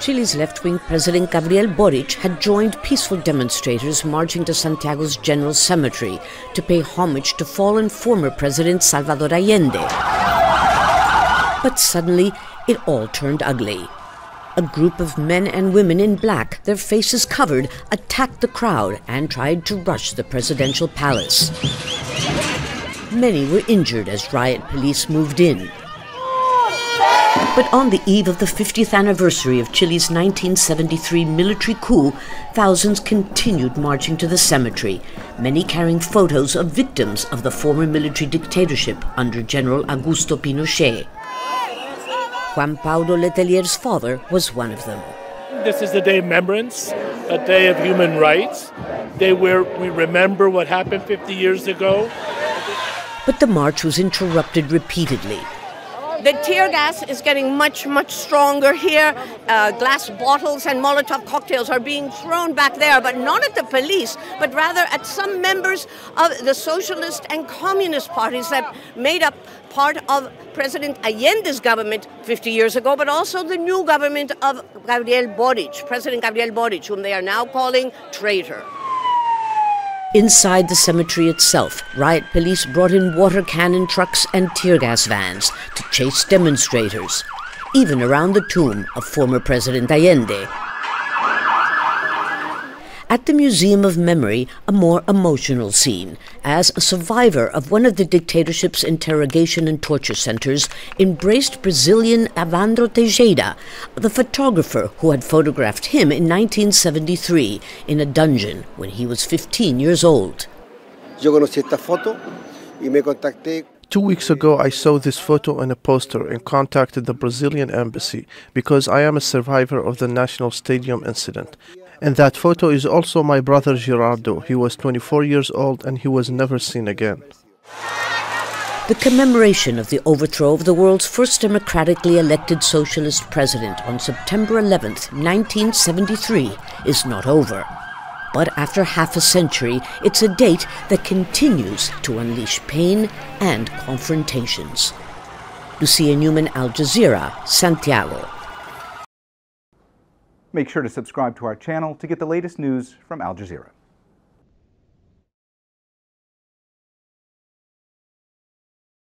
Chile's left wing President Gabriel Boric had joined peaceful demonstrators marching to Santiago's General Cemetery to pay homage to fallen former President Salvador Allende. But suddenly, it all turned ugly. A group of men and women in black, their faces covered, attacked the crowd and tried to rush the presidential palace. Many were injured as riot police moved in. But on the eve of the 50th anniversary of Chile's 1973 military coup, thousands continued marching to the cemetery, many carrying photos of victims of the former military dictatorship under General Augusto Pinochet. Juan Pablo Letelier's father was one of them. This is a day of remembrance, a day of human rights, a day where we remember what happened 50 years ago. But the march was interrupted repeatedly the tear gas is getting much, much stronger here. Uh, glass bottles and Molotov cocktails are being thrown back there, but not at the police, but rather at some members of the socialist and communist parties that made up part of President Allende's government 50 years ago, but also the new government of Gabriel Boric, President Gabriel Boric, whom they are now calling traitor. Inside the cemetery itself, riot police brought in water cannon trucks and tear gas vans to chase demonstrators, even around the tomb of former President Allende. At the Museum of Memory, a more emotional scene, as a survivor of one of the dictatorship's interrogation and torture centers embraced Brazilian Evandro Teixeira, the photographer who had photographed him in 1973 in a dungeon when he was 15 years old. Yo conocí esta foto y me contacté Two weeks ago, I saw this photo on a poster and contacted the Brazilian embassy because I am a survivor of the National Stadium incident. And that photo is also my brother Gerardo. He was 24 years old and he was never seen again. The commemoration of the overthrow of the world's first democratically elected socialist president on September 11, 1973, is not over. But after half a century, it's a date that continues to unleash pain and confrontations. Lucia Newman, Al Jazeera, Santiago. Make sure to subscribe to our channel to get the latest news from Al Jazeera.